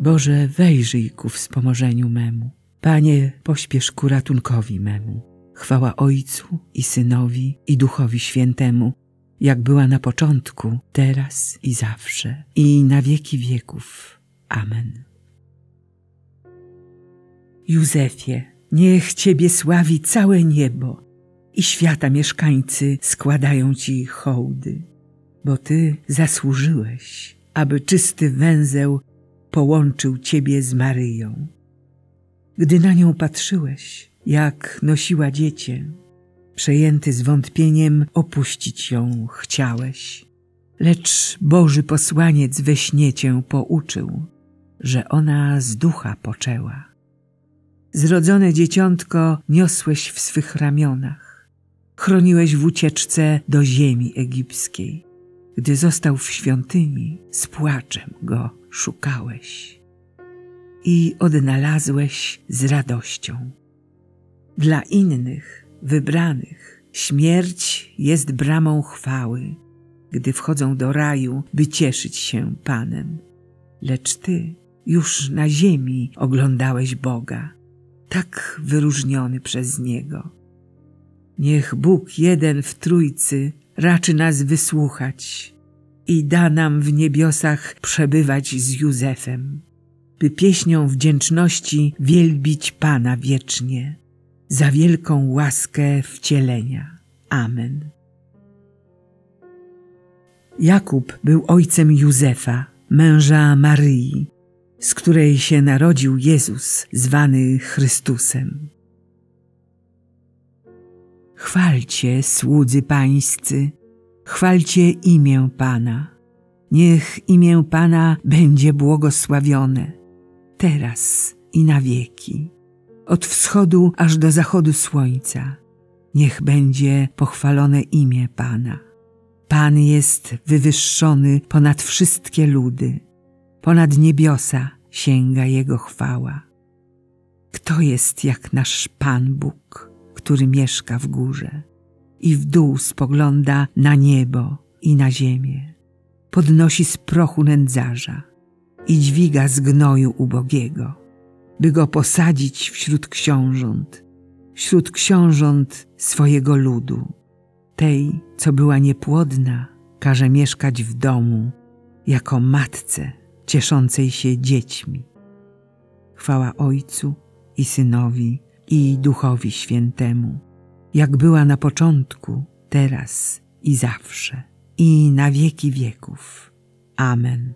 Boże, wejrzyj ku wspomożeniu memu. Panie, pośpiesz ku ratunkowi memu. Chwała Ojcu i Synowi i Duchowi Świętemu, jak była na początku, teraz i zawsze, i na wieki wieków. Amen. Józefie, niech Ciebie sławi całe niebo i świata mieszkańcy składają Ci hołdy, bo Ty zasłużyłeś, aby czysty węzeł połączył Ciebie z Maryją. Gdy na nią patrzyłeś, jak nosiła dziecię, przejęty zwątpieniem opuścić ją chciałeś. Lecz Boży posłaniec we śnie cię pouczył, że ona z ducha poczęła. Zrodzone dzieciątko niosłeś w swych ramionach, chroniłeś w ucieczce do ziemi egipskiej. Gdy został w świątyni, z płaczem go szukałeś i odnalazłeś z radością. Dla innych, wybranych, śmierć jest bramą chwały, gdy wchodzą do raju, by cieszyć się Panem. Lecz Ty już na ziemi oglądałeś Boga, tak wyróżniony przez Niego. Niech Bóg jeden w Trójcy raczy nas wysłuchać i da nam w niebiosach przebywać z Józefem, by pieśnią wdzięczności wielbić Pana wiecznie za wielką łaskę wcielenia. Amen. Jakub był ojcem Józefa, męża Maryi, z której się narodził Jezus, zwany Chrystusem. Chwalcie, słudzy pańscy, chwalcie imię Pana. Niech imię Pana będzie błogosławione, teraz i na wieki. Od wschodu aż do zachodu słońca, niech będzie pochwalone imię Pana. Pan jest wywyższony ponad wszystkie ludy, ponad niebiosa sięga Jego chwała. Kto jest jak nasz Pan Bóg, który mieszka w górze i w dół spogląda na niebo i na ziemię, podnosi z prochu nędzarza i dźwiga z gnoju ubogiego, by go posadzić wśród książąt, wśród książąt swojego ludu. Tej, co była niepłodna, każe mieszkać w domu jako matce cieszącej się dziećmi. Chwała Ojcu i Synowi i Duchowi Świętemu, jak była na początku, teraz i zawsze, i na wieki wieków. Amen.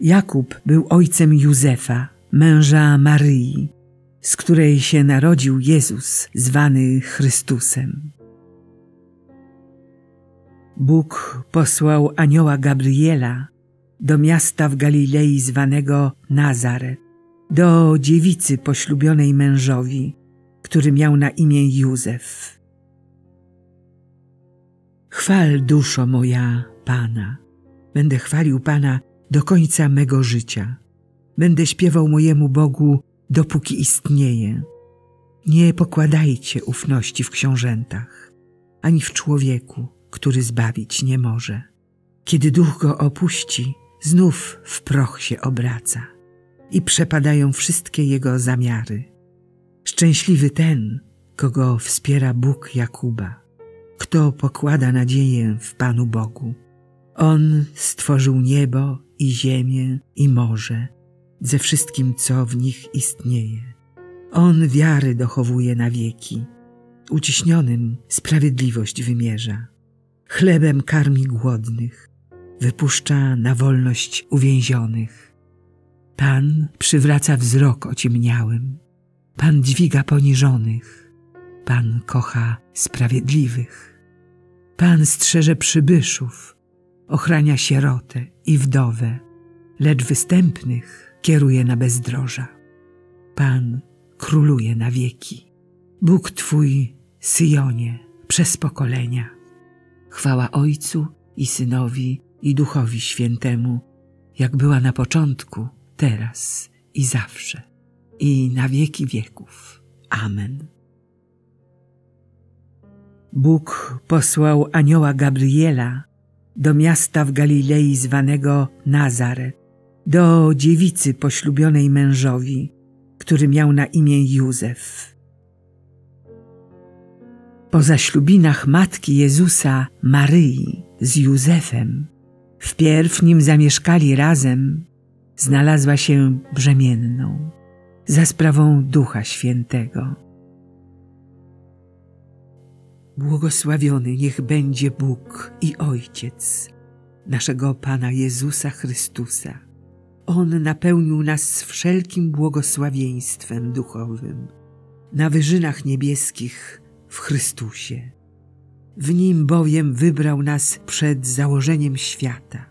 Jakub był ojcem Józefa, męża Maryi, z której się narodził Jezus, zwany Chrystusem. Bóg posłał anioła Gabriela do miasta w Galilei zwanego Nazaret, do dziewicy poślubionej mężowi, który miał na imię Józef. Chwal duszo moja Pana. Będę chwalił Pana do końca mego życia. Będę śpiewał mojemu Bogu, dopóki istnieje. Nie pokładajcie ufności w książętach, ani w człowieku, który zbawić nie może. Kiedy duch go opuści, znów w proch się obraca i przepadają wszystkie jego zamiary. Szczęśliwy ten, kogo wspiera Bóg Jakuba, kto pokłada nadzieję w Panu Bogu. On stworzył niebo i ziemię i morze, ze wszystkim, co w nich istnieje. On wiary dochowuje na wieki, uciśnionym sprawiedliwość wymierza. Chlebem karmi głodnych, wypuszcza na wolność uwięzionych. Pan przywraca wzrok ociemniałym, Pan dźwiga poniżonych, Pan kocha sprawiedliwych. Pan strzeże przybyszów, ochrania sierotę i wdowę, lecz występnych kieruje na bezdroża. Pan króluje na wieki. Bóg Twój, Syjonie, przez pokolenia. Chwała Ojcu i Synowi i Duchowi Świętemu, jak była na początku, teraz i zawsze, i na wieki wieków. Amen. Bóg posłał anioła Gabriela do miasta w Galilei zwanego Nazaret, do dziewicy poślubionej mężowi, który miał na imię Józef. Po zaślubinach matki Jezusa Maryi z Józefem, wpierw nim zamieszkali razem, znalazła się brzemienną za sprawą Ducha Świętego. Błogosławiony niech będzie Bóg i Ojciec naszego Pana Jezusa Chrystusa. On napełnił nas wszelkim błogosławieństwem duchowym na wyżynach niebieskich w Chrystusie. W Nim bowiem wybrał nas przed założeniem świata,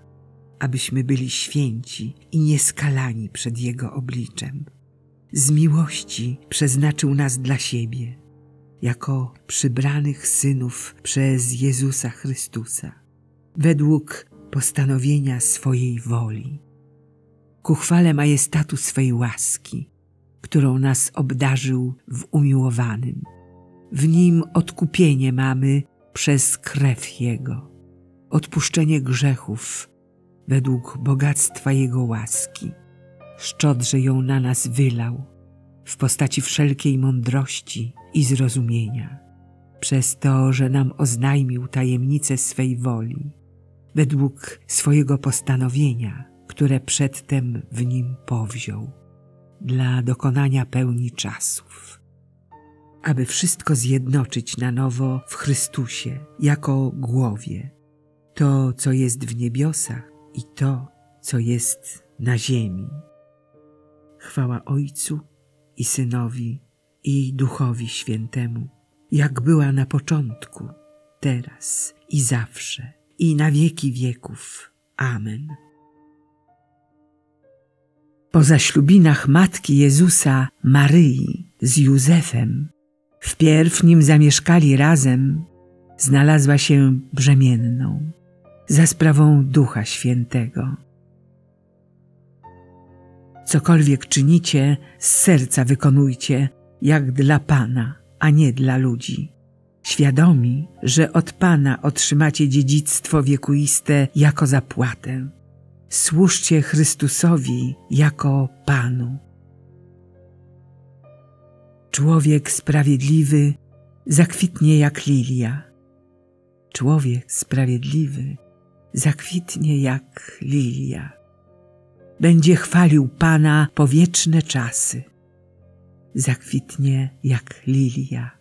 abyśmy byli święci i nieskalani przed Jego obliczem. Z miłości przeznaczył nas dla siebie, jako przybranych synów przez Jezusa Chrystusa, według postanowienia swojej woli, ku chwale majestatu swej łaski, którą nas obdarzył w umiłowanym. W nim odkupienie mamy przez krew Jego, odpuszczenie grzechów według bogactwa Jego łaski. Szczodrze ją na nas wylał w postaci wszelkiej mądrości i zrozumienia, przez to, że nam oznajmił tajemnicę swej woli, według swojego postanowienia, które przedtem w nim powziął, dla dokonania pełni czasów, aby wszystko zjednoczyć na nowo w Chrystusie jako głowie, to, co jest w niebiosach i to, co jest na ziemi. Chwała Ojcu i Synowi i Duchowi Świętemu, jak była na początku, teraz i zawsze, i na wieki wieków. Amen. Po zaślubinach matki Jezusa Maryi z Józefem, wpierw nim zamieszkali razem, znalazła się brzemienną za sprawą Ducha Świętego. Cokolwiek czynicie, z serca wykonujcie, jak dla Pana, a nie dla ludzi. Świadomi, że od Pana otrzymacie dziedzictwo wiekuiste jako zapłatę. Służcie Chrystusowi jako Panu. Człowiek sprawiedliwy zakwitnie jak lilia. Człowiek sprawiedliwy zakwitnie jak lilia. Będzie chwalił Pana po wieczne czasy. Zakwitnie jak lilia.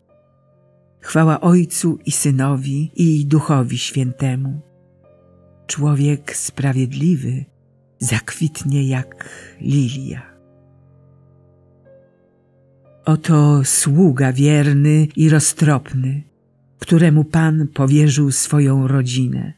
Chwała Ojcu i Synowi i Duchowi Świętemu. Człowiek sprawiedliwy zakwitnie jak lilia. Oto sługa wierny i roztropny, któremu Pan powierzył swoją rodzinę.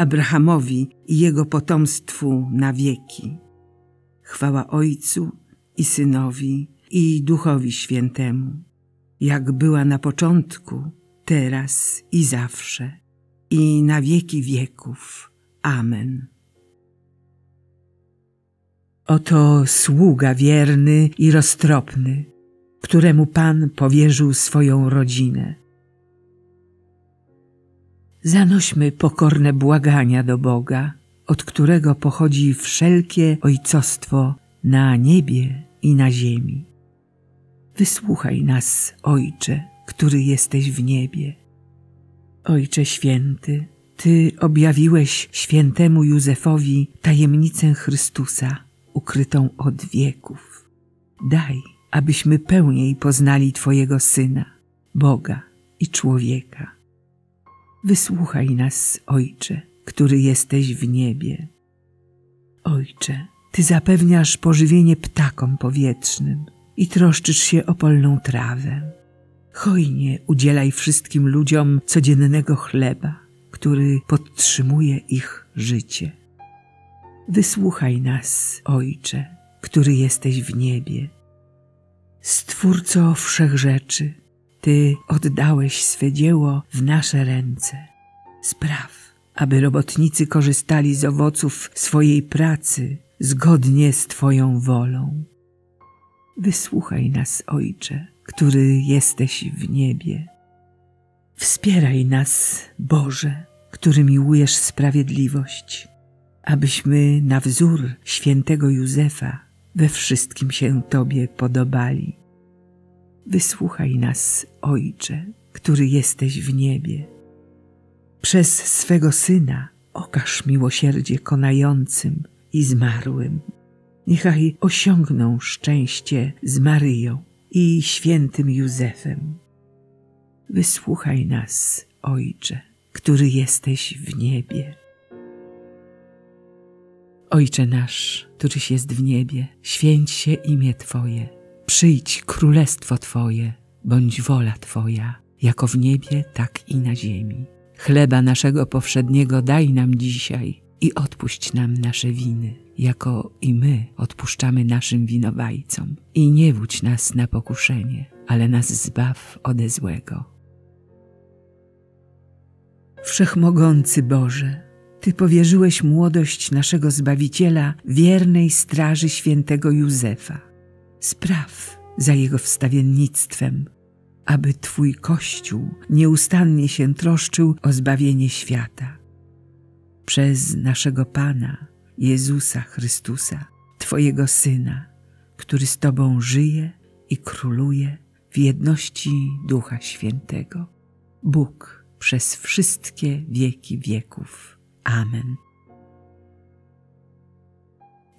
Abrahamowi i jego potomstwu na wieki. Chwała Ojcu i Synowi i Duchowi Świętemu, jak była na początku, teraz i zawsze, i na wieki wieków. Amen. Oto sługa wierny i roztropny, któremu Pan powierzył swoją rodzinę. Zanośmy pokorne błagania do Boga, od którego pochodzi wszelkie ojcostwo na niebie i na ziemi. Wysłuchaj nas, Ojcze, który jesteś w niebie. Ojcze święty, Ty objawiłeś świętemu Józefowi tajemnicę Chrystusa, ukrytą od wieków. Daj, abyśmy pełniej poznali Twojego Syna, Boga i człowieka. Wysłuchaj nas, Ojcze, który jesteś w niebie. Ojcze, Ty zapewniasz pożywienie ptakom powietrznym i troszczysz się o polną trawę. Hojnie udzielaj wszystkim ludziom codziennego chleba, który podtrzymuje ich życie. Wysłuchaj nas, Ojcze, który jesteś w niebie. Stwórco wszechrzeczy, Ty oddałeś swe dzieło w nasze ręce. Spraw, aby robotnicy korzystali z owoców swojej pracy zgodnie z Twoją wolą. Wysłuchaj nas, Ojcze, który jesteś w niebie. Wspieraj nas, Boże, który miłujesz sprawiedliwość, abyśmy na wzór świętego Józefa we wszystkim się Tobie podobali. Wysłuchaj nas, Ojcze, który jesteś w niebie. Przez swego Syna okaż miłosierdzie konającym i zmarłym. Niechaj osiągną szczęście z Maryją i świętym Józefem. Wysłuchaj nas, Ojcze, który jesteś w niebie. Ojcze nasz, któryś jest w niebie, święć się imię Twoje, przyjdź królestwo Twoje, bądź wola Twoja, jako w niebie, tak i na ziemi. Chleba naszego powszedniego daj nam dzisiaj i odpuść nam nasze winy, jako i my odpuszczamy naszym winowajcom. I nie wódź nas na pokuszenie, ale nas zbaw ode złego. Wszechmogący Boże, Ty powierzyłeś młodość naszego Zbawiciela wiernej straży świętego Józefa. Spraw za jego wstawiennictwem, aby Twój Kościół nieustannie się troszczył o zbawienie świata. Przez naszego Pana, Jezusa Chrystusa, Twojego Syna, który z Tobą żyje i króluje w jedności Ducha Świętego. Bóg przez wszystkie wieki wieków. Amen.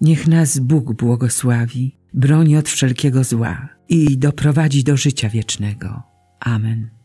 Niech nas Bóg błogosławi, broni od wszelkiego zła i doprowadzi do życia wiecznego. Amen.